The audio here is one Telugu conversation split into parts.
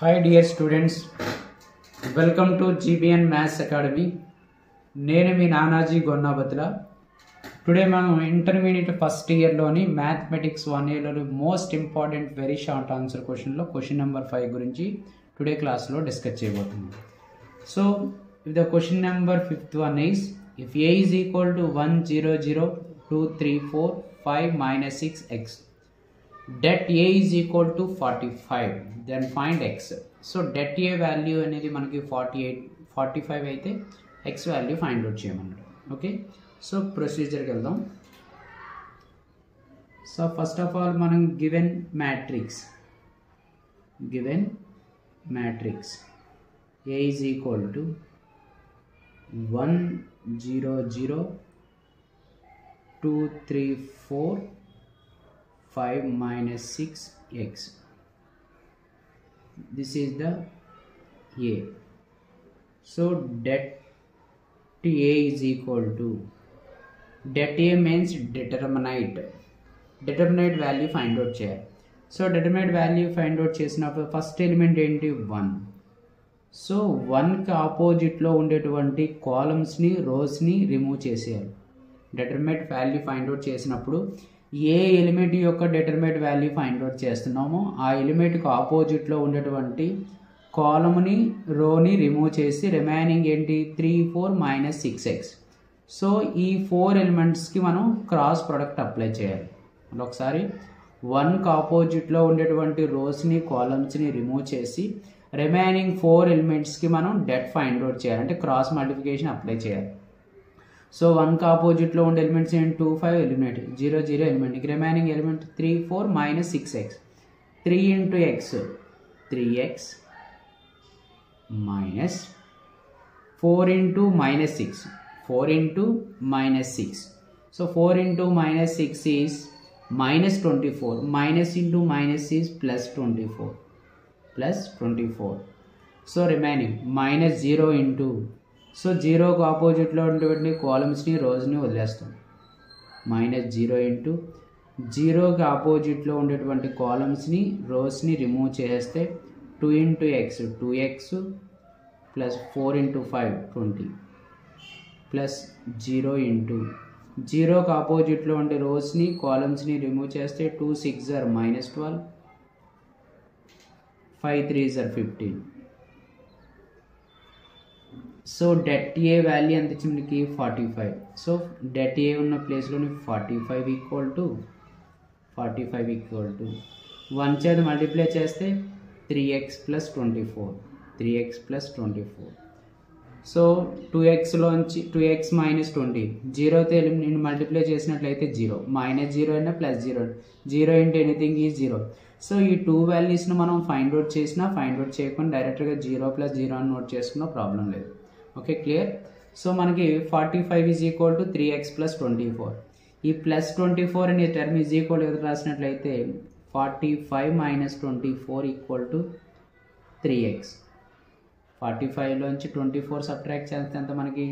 Hi dear students welcome to GBN maths academy నేను మీ నానాజీ గొన్నాబతుల టుడే మనం ఇంటర్మీడియట్ ఫస్ట్ ఇయర్లోని mathematics one ఇయర్లోని most important very short answer క్వశ్చన్లో క్వశ్చన్ నెంబర్ ఫైవ్ గురించి టుడే క్లాస్లో డిస్కస్ చేయబోతున్నాం. So the question number fifth one is if A is equal to one zero zero two three four five minus six x det A is equal to forty five then find x so det A value అనేది మనకి ఫార్టీ ఎయిట్ ఫార్టీ ఫైవ్ అయితే ఎక్స్ వాల్యూ ఫైండ్ అవుట్ చేయమన్నాడు. ఓకే సో ప్రొసీజర్కి వెళ్దాం. సో ఫస్ట్ ఆఫ్ ఆల్ మనం given matrix given matrix A is equal to one zero zero two three four 5 minus 6x this is the a so det a is equal to det a means determinate determinate value find out చేయాలి so determinate value find out చేసినప్పుడు ఫస్ట్ ఎలిమెంట్ ఏంటి వన్ సో వన్కి ఆపోజిట్లో ఉండేటువంటి కాలమ్స్ని రోస్ని రిమూవ్ చేసేయాలి డెటర్మేట్ వాల్యూ ఫైండ్ అవుట్ చేసినప్పుడు ఏ ఎలిమెంట్ యొక్క డెటర్మేట్ వాల్యూ ఫైండ్ అవుట్ చేస్తున్నామో ఆ ఎలిమెంట్కి ఆపోజిట్లో ఉండేటువంటి కాలమ్ని రోని రిమూవ్ చేసి రిమైనింగ్ ఏంటి? Three four minus six x so ఈ ఫోర్ ఎలిమెంట్స్కి మనం క్రాస్ ప్రొడక్ట్ అప్లై చేయాలి. ఒకసారి వన్కి ఆపోజిట్లో ఉండేటువంటి రోస్ని కాలమ్స్ని రిమూవ్ చేసి రిమైనింగ్ ఫోర్ ఎలిమెంట్స్కి మనం డెట్ ఫైండ్ అవుట్ చేయాలి. అంటే క్రాస్ మల్టిఫికేషన్ అప్లై చేయాలి. సో వన్కి ఆపోజిట్లో ఉండే ఎలిమెంట్స్ ఏంటి two five element zero zero element remaining element three four minus six x three into x three x minus four into minus six four into minus six so four into minus six is minus twenty four minus into minus is plus twenty four plus twenty four so remaining minus zero into so జీరోకు ఆపోజిట్లో ఉన్నటువంటి కాలమ్స్ని రోజుని వదిలేస్తాం. మైనస్ జీరో ఇంటూ జీరోకి ఆపోజిట్లో ఉండేటువంటి కాలమ్స్ని రోస్ని రిమూవ్ చేస్తే two into x two x plus four into five twenty plus zero into జీరోకి ఆపోజిట్లో ఉండే రోస్ని కాలమ్స్ని రిమూవ్ చేస్తే two six or minus twelve five three or fifteen. So det A value ఎంత వచ్చింది మనకి forty five. So det A ఉన్న ప్లేస్లోని forty five equal to forty five equal to one చేత మల్టిప్లై చేస్తే three x plus twenty four. Three x plus twenty four. So two ఎక్స్లోంచి two X minus twenty. జీరోతో నేను మల్టిప్లై చేసినట్లయితే జీరో. మైనస్ జీరో అయినా plus zero. Zero into anything is zero. So ఈ టూ వాల్యూస్ను మనం ఫైండ్ అవుట్ చేసినా ఫైండ్ అవుట్ చేయకుండా డైరెక్ట్గా జీరో ప్లస్ జీరో అని నోట్ చేసుకున్నా ప్రాబ్లం లేదు. Okay clear? సో మనకి forty five is equal to three x plus twenty four ఈ ప్లస్ ట్వంటీ ఫోర్ అనే టర్మ్ ఈజ్ ఈక్వల్ ఎదురు రాసినట్లయితే forty five minus twenty four equal to three x forty ఫైవ్లోంచి twenty four subtract చేస్తే ఎంత మనకి?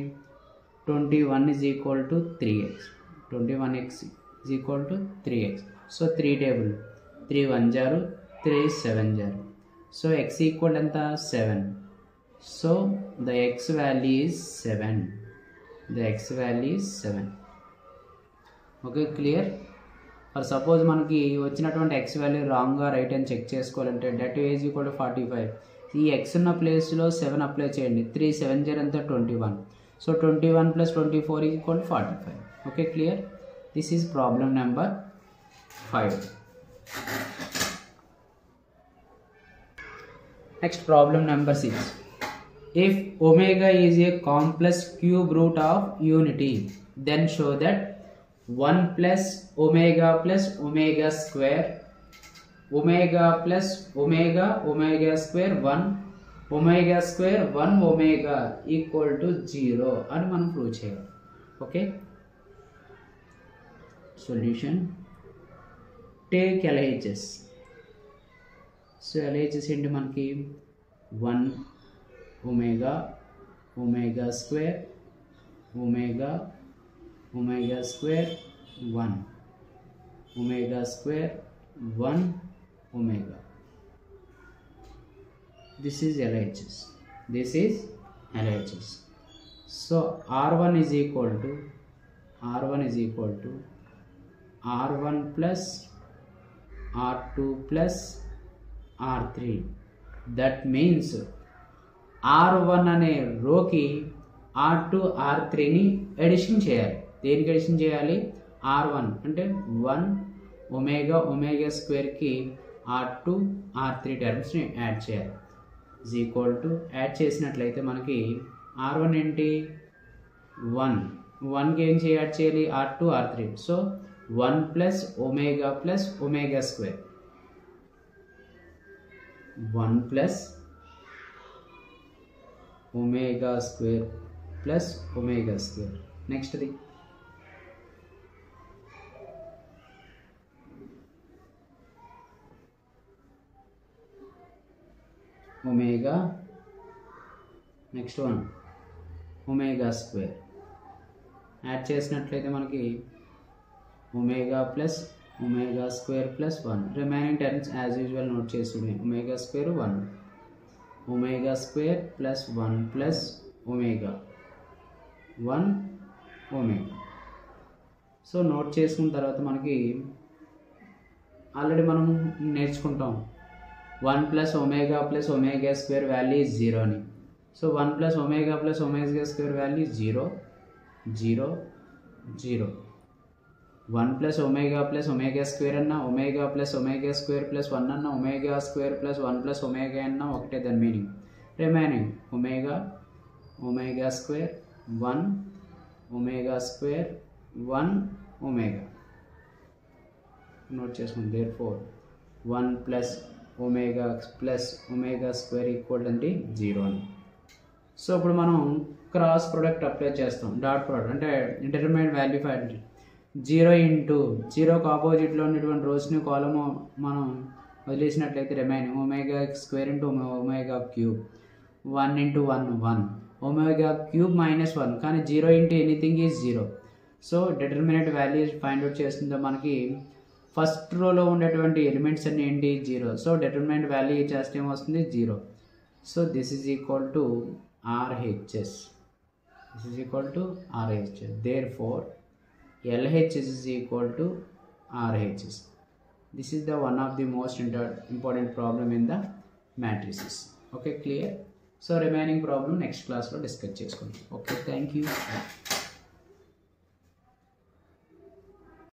Twenty one is equal to three x twenty one x is equal to three x so three table three one jar three seven జారు సో ఎక్స్ ఈక్వల్ ఎంత? Seven so the x value is 7 the x value is 7 okay clear for suppose మనకి వచ్చినటువంటి ఎక్స్ వాల్యూ రాంగ్గా రైట్ అని చెక్ చేసుకోవాలంటే det A is equal forty five ఈ ఎక్స్ ఉన్న ప్లేస్లో సెవెన్ అప్లై చేయండి. త్రీ సెవెన్ జీరో అంతా twenty one so twenty one plus twenty four equal forty five okay clear this is problem number five Next problem number 6. If omega is a complex cube root of unity, then show that 1 plus omega plus omega square, omega plus omega, omega square 1, omega square 1 omega equal to 0 and 1 prove okay solution take LHS so LHS ఏంటి మనకి one omega omega square omega omega square 1 omega square 1 omega this is LHS this is LHS so R1 is equal to R1 is equal to R1 plus R2 plus R3 that means R1 అనే రోకి ఆర్ టూ ఆర్ త్రీని ఎడిషన్ చేయాలి. దేనికి ఎడిషన్ చేయాలి? ఆర్ వన్ అంటే వన్ ఒమేగా ఒమేగా స్క్వేర్కి ఆర్ టూ ఆర్ త్రీ టర్మ్స్ని యాడ్ చేయాలి. ఈజ్ ఈక్వల్ టు యాడ్ చేసినట్లయితే మనకి ఆర్ వన్ ఏంటి? వన్ వన్కి ఏం యాడ్ చేయాలి? R two R three so one plus omega plus omega square one plus omega square plus omega square నెక్స్ట్ది omega next one omega square add చేసినట్లయితే మనకి omega plus omega square plus one remaining terms as usual note చేసుకుని omega square one omega square plus one plus omega one omega so note చేసుకున్న తర్వాత మనకి ఆల్రెడీ మనం నేర్చుకుంటాం. One plus omega plus omega square value is zero అని. So one plus omega plus omega square value zero zero zero one plus omega plus omega square అన్న omega plus omega square plus one అన్న omega square plus one plus omega అన్న ఒకటే దాని meaning. Remaining omega omega square one omega square one omega. Note చేసుకోండి therefore one plus omega plus omega square equal అంటే జీరో అని. సో ఇప్పుడు మనం క్రాస్ ప్రొడక్ట్ అప్లై చేస్తాం డాట్ ప్రొడక్ట్ అంటే intermediate value five zero into జీరోకి ఆపోజిట్లో ఉన్నటువంటి రోస్ని కాలము మనం వదిలేసినట్లయితే remain omega square into omega cube. One into one one. Omega cube minus one. కానీ zero into anything is zero. So determinant values find out చేస్తుందో మనకి ఫస్ట్ రోలో ఉండేటువంటి ఎలిమెంట్స్ అన్ని ఏంటి? జీరో. సో డిటర్మినెంట్ వాల్యూ చేస్తే ఏమొస్తుంది? Zero. So this is equal to RHS. This is equal to RHS. Therefore LHS is equal to RHS. This is the one of the most inter- important problem in the matrices. Okay, clear? So remaining problem next class లో డిస్కస్ చేసుకుందాం ఓకే థ్యాంక్ యూ